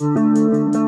Música